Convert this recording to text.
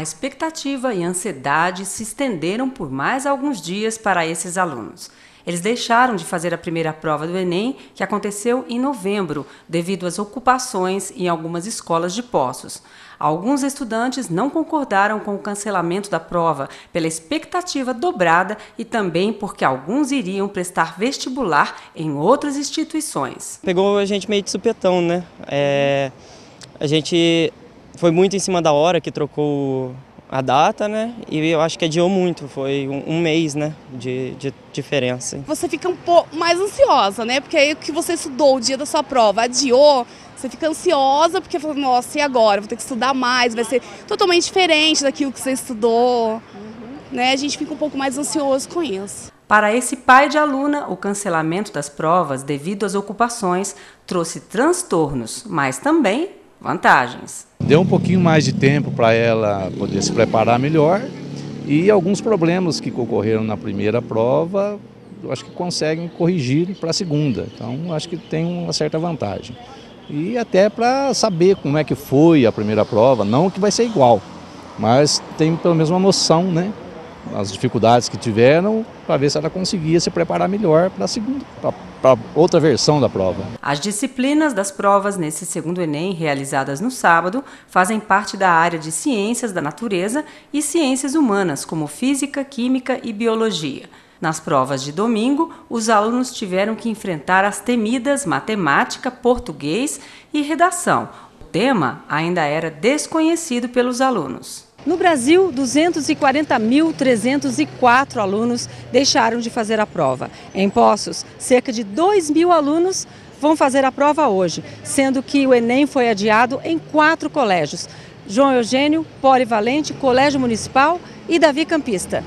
A expectativa e a ansiedade se estenderam por mais alguns dias para esses alunos. Eles deixaram de fazer a primeira prova do Enem, que aconteceu em novembro, devido às ocupações em algumas escolas de Poços. Alguns estudantes não concordaram com o cancelamento da prova pela expectativa dobrada e também porque alguns iriam prestar vestibular em outras instituições. Pegou a gente meio de supetão, né? É, a gente foi muito em cima da hora que trocou a data, né? E eu acho que adiou muito, foi um, um mês, né, de, de, diferença. Você fica um pouco mais ansiosa, né? Porque aí o que você estudou o dia da sua prova adiou, você fica ansiosa porque fala, nossa, e agora? Vou ter que estudar mais, vai ser totalmente diferente daquilo que você estudou, uhum. né? A gente fica um pouco mais ansioso com isso. Para esse pai de aluna, o cancelamento das provas devido às ocupações trouxe transtornos, mas também vantagens. Deu um pouquinho mais de tempo para ela poder se preparar melhor e alguns problemas que ocorreram na primeira prova, acho que conseguem corrigir para a segunda. Então, acho que tem uma certa vantagem. E até para saber como é que foi a primeira prova, não que vai ser igual, mas tem pelo menos uma noção, né? As dificuldades que tiveram para ver se ela conseguia se preparar melhor para a segunda, para outra versão da prova. As disciplinas das provas nesse segundo Enem, realizadas no sábado, fazem parte da área de ciências da natureza e ciências humanas, como física, química e biologia. Nas provas de domingo, os alunos tiveram que enfrentar as temidas matemática, português e redação. O tema ainda era desconhecido pelos alunos. No Brasil, 240.304 alunos deixaram de fazer a prova. Em Poços, cerca de 2 mil alunos vão fazer a prova hoje, sendo que o Enem foi adiado em quatro colégios. João Eugênio, Polivalente, Colégio Municipal e Davi Campista.